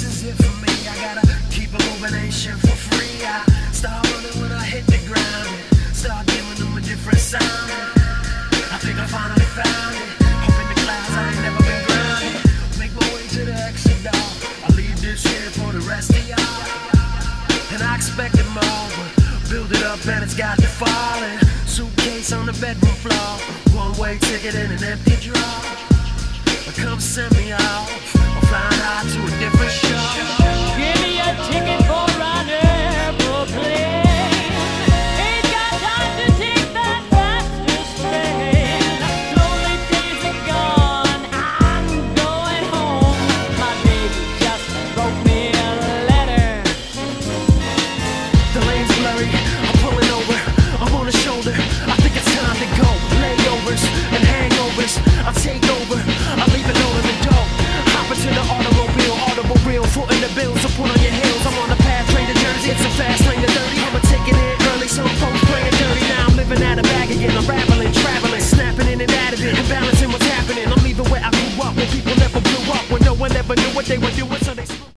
this is it for me. I gotta keep a illumination for free. I start running when I hit the ground. Start giving them a different sound. I think I finally found it. Up in the clouds, I ain't never been grounded. Make my way to the exit door. I leave this here for the rest of y'all. And I expected more, but build it up and it's got to falling. Suitcase on the bedroom floor. One way ticket in an empty drawer. Come send me out. balancing what's happening. I'm leaving where I grew up when people never blew up, when no one ever knew what they were doing.